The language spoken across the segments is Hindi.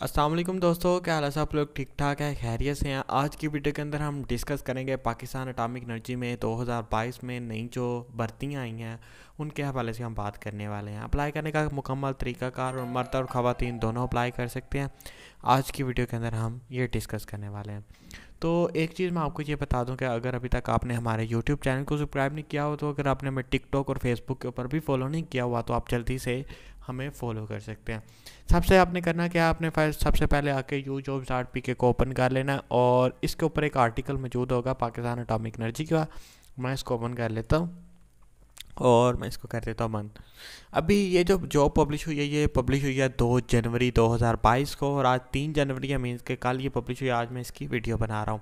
वालेकुम दोस्तों, क्या हाल है सब लोग? ठीक ठाक है, खैरियत से हैं। आज की वीडियो के अंदर हम डिस्कस करेंगे पाकिस्तान अटामिक एनर्जी में 2022 में नई जो भर्तियाँ आई हैं, उनके हवाले से हम बात करने वाले हैं। अप्लाई करने का मुकम्मल तरीकाकार और मर्द और ख़वान दोनों अप्लाई कर सकते हैं। आज की वीडियो के अंदर हम ये डिस्कस करने वाले हैं। तो एक चीज़ मैं आपको ये बता दूँ कि अगर अभी तक आपने हमारे यूट्यूब चैनल को सब्सक्राइब नहीं किया हो तो अगर आपने हमें टिकटॉक और फेसबुक के ऊपर भी फॉलो नहीं किया हुआ तो आप जल्दी से हमें फॉलो कर सकते हैं। सबसे आपने करना क्या? आपने सबसे पहले आके यू जॉब स्टार्ट पी के को ओपन कर लेना और इसके ऊपर एक आर्टिकल मौजूद होगा पाकिस्तान अटोमिक एनर्जी का। मैं इसको ओपन कर लेता हूँ और मैं इसको कर देता हूँ बंद। अभी ये जो जॉब पब्लिश हुई है, ये पब्लिश हुई है दो जनवरी 2022 को और आज तीन जनवरी है मीन्स के कल ये पब्लिश हुई, आज मैं इसकी वीडियो बना रहा हूँ।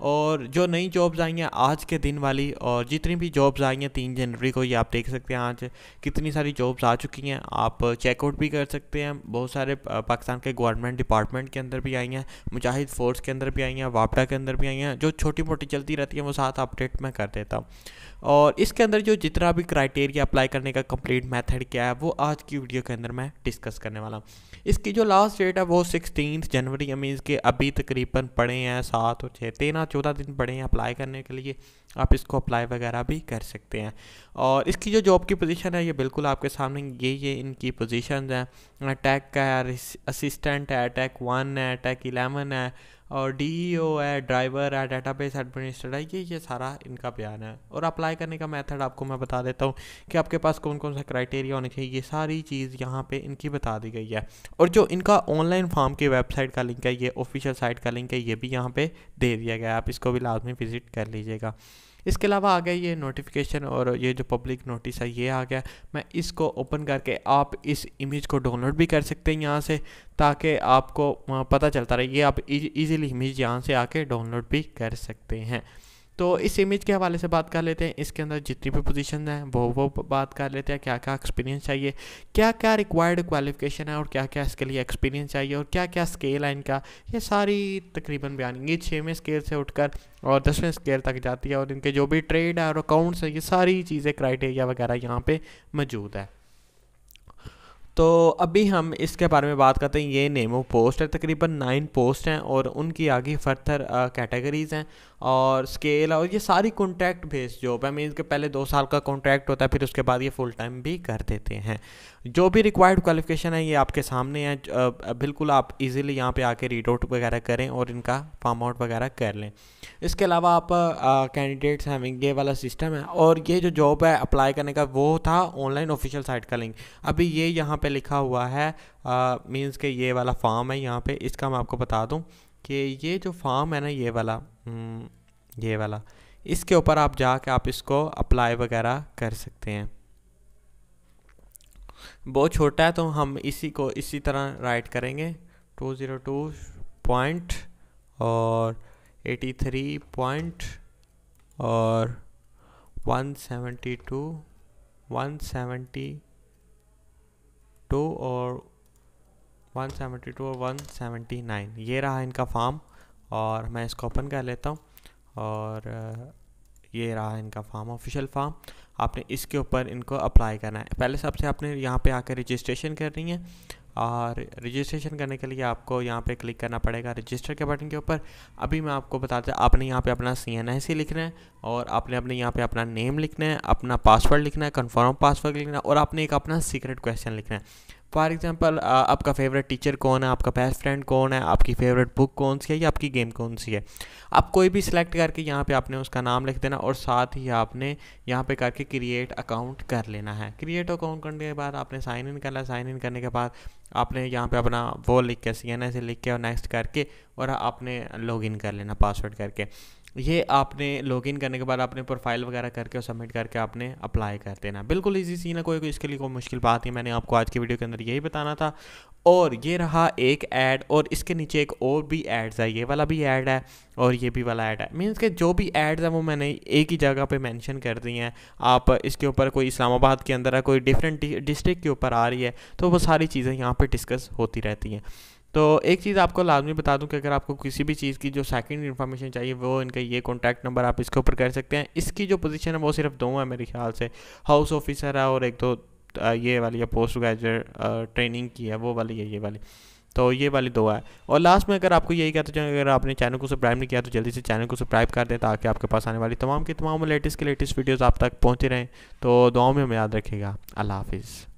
और जो नई जॉब्स आई हैं आज के दिन वाली, और जितनी भी जॉब्स आई हैं तीन जनवरी को ये आप देख सकते हैं आज, कितनी सारी जॉब्स आ चुकी हैं। आप चेकआउट भी कर सकते हैं। बहुत सारे पाकिस्तान के गवर्नमेंट डिपार्टमेंट के अंदर भी आई हैं, मुजाहिद फोर्स के अंदर भी आई हैं, वापडा के अंदर भी आई हैं, जो छोटी मोटी चलती रहती हैं, वो साथ अपडेट मैं कर देता हूँ। और इसके अंदर जो जितना भी क्राइटेरिया अप्लाई करने का कंप्लीट मेथड क्या है, वो आज की वीडियो के अंदर मैं डिस्कस करने वाला हूँ। इसकी जो लास्ट डेट है, वो सिक्सटीन जनवरी मीन्स के अभी तकरीबन पड़े हैं सात और छः तेरह चौदह दिन पड़े हैं अप्लाई करने के लिए, आप इसको अप्लाई वगैरह भी कर सकते हैं। और इसकी जो जॉब की पोजीशन है, ये बिल्कुल आपके सामने, ये ये इनकी पोजीशंस हैं। टैक का है असिस्टेंट है टैक वन है टैक इलेवन है और डी ओ है ड्राइवर है डेटाबेस एडमिनिस्ट्रेटर है, ये ये सारा इनका बयान है। और अप्लाई करने का मेथड आपको मैं बता देता हूँ कि आपके पास कौन कौन सा क्राइटेरिया होने चाहिए, ये सारी चीज़ यहाँ पे इनकी बता दी गई है। और जो इनका ऑनलाइन फॉर्म की वेबसाइट का लिंक है, ये ऑफिशियल साइट का लिंक है, ये भी यहाँ पर दे दिया गया है, आप इसको भी लाजमी विज़िट कर लीजिएगा। इसके अलावा आ गया ये नोटिफिकेशन और ये जो पब्लिक नोटिस है, ये आ गया। मैं इसको ओपन करके आप इस इमेज को डाउनलोड भी कर सकते हैं यहाँ से, ताकि आपको पता चलता रहे। ये आप इजीली इमेज यहाँ से आके डाउनलोड भी कर सकते हैं। तो इस इमेज के हवाले से बात कर लेते हैं। इसके अंदर जितनी भी पोजीशन हैं, वो वो बात कर लेते हैं। क्या क्या एक्सपीरियंस चाहिए? क्या क्या रिक्वायर्ड क्वालिफिकेशन है और क्या क्या इसके लिए एक्सपीरियंस चाहिए और क्या क्या स्केल है इनका? ये सारी तकरीबन बयान ये छवें स्केल से उठकर और दसवें स्केल तक जाती है और इनके जो भी ट्रेड है और अकाउंट्स है, ये सारी चीज़ें क्राइटेरिया वगैरह यहाँ पर मौजूद है। तो अभी हम इसके बारे में बात करते हैं। ये नेमो पोस्ट है। तकरीबन नाइन पोस्ट हैं और उनकी आगे फर्थर कैटेगरीज़ हैं। और स्केल और ये सारी कॉन्ट्रैक्ट बेस्ड जॉब है। मीन्स के पहले दो साल का कॉन्ट्रैक्ट होता है, फिर उसके बाद ये फुल टाइम भी कर देते हैं। जो भी रिक्वायर्ड क्वालिफिकेशन है, ये आपके सामने है। बिल्कुल आप इजीली यहाँ पे आके रीड आउट वगैरह करें और इनका फॉर्म आउट वगैरह कर लें। इसके अलावा आप कैंडिडेट्स हैविंग ये वाला सिस्टम है और ये जो जॉब है अप्लाई करने का, वो था ऑनलाइन ऑफिशियल साइट का लिंक अभी ये यहाँ पे लिखा हुआ है मीन्स के ये वाला फॉर्म है यहाँ पे। इसका मैं आपको बता दूँ। कि ये जो फॉर्म है ना ये वाला हम्म, ये वाला इसके ऊपर आप जाके आप इसको अप्लाई वगैरह कर सकते हैं। बहुत छोटा है तो हम इसी को इसी तरह राइट करेंगे। टू ज़ीरो टू पॉइंट और एटी थ्री पॉइंट और one seventy two one seventy two और वन सेवेंटी टू और वन सेवेंटी नाइन। ये रहा इनका फॉर्म और मैं इसको ओपन कर लेता हूँ और ये रहा इनका फॉर्म, ऑफिशियल फॉर्म। आपने इसके ऊपर इनको अप्लाई करना है। पहले सबसे आपने यहाँ पे आकर रजिस्ट्रेशन करनी है और रजिस्ट्रेशन करने के लिए आपको यहाँ पे क्लिक करना पड़ेगा रजिस्टर के बटन के ऊपर। अभी मैं आपको बताता आपने यहाँ पे अपना सी एन आई सी लिखना है और आपने अपने यहाँ पे अपना नेम लिखना है, अपना पासवर्ड लिखना है कन्फर्म पासवर्ड लिखना है और आपने एक अपना सीक्रेट क्वेश्चन लिखना है। फॉर एग्ज़ाम्पल आपका फेवरेट टीचर कौन है, आपका बेस्ट फ्रेंड कौन है, आपकी फेवरेट बुक कौन सी है या आपकी गेम कौन सी है? आप कोई भी सिलेक्ट करके यहाँ पे आपने उसका नाम लिख देना और साथ ही आपने यहाँ पे करके क्रिएट अकाउंट कर लेना है। क्रिएट अकाउंट करने के बाद आपने साइन इन करना साइन इन करने के बाद आपने यहाँ पे अपना वो लिख के सी एन लिख के और नेक्स्ट करके और आपने लॉगिन कर लेना पासवर्ड करके। ये आपने लॉगिन करने के बाद आपने प्रोफ़ाइल वगैरह करके और सबमिट करके आपने अप्लाई कर देना। बिल्कुल इजी सी ना, कोई कोई इसके लिए कोई मुश्किल बात नहीं। मैंने आपको आज की वीडियो के अंदर यही बताना था। और ये रहा एक ऐड और इसके नीचे एक और भी एड्स है। ये वाला भी ऐड है और ये भी वाला ऐड है। मीन्स के जो भी एड्स हैं वो मैंने एक ही जगह पे मेंशन कर दी हैं। आप इसके ऊपर कोई इस्लामाबाद के अंदर है, कोई डिफरेंट डिस्ट्रिक्ट के ऊपर आ रही है तो वो सारी चीज़ें यहाँ पे डिस्कस होती रहती हैं। तो एक चीज़ आपको लाजमी बता दूँ कि अगर आपको किसी भी चीज़ की जो सेकंड इन्फॉर्मेशन चाहिए, वो इनका ये कॉन्टैक्ट नंबर आप इसके ऊपर कर सकते हैं। इसकी जो पोजीशन है, वो सिर्फ़ दो है मेरे ख्याल से। हाउस ऑफिसर है और एक दो ये वाली है पोस्ट ग्रेजुएट ट्रेनिंग की है, वो वाली है ये वाली। तो ये वाली दो है। और लास्ट में अगर आपको यही कहते चाहें अगर आपने चैनल को सब्सक्राइब नहीं किया तो जल्दी से चैनल को सब्सक्राइब कर दें ताकि आपके पास आने वाली तमाम की तमाम लेटेस्ट के लेटेस्ट वीडियोज़ आप तक पहुँचे रहें। तो दुआओं में हमें याद रखेगा अल्लाह हाफिज़।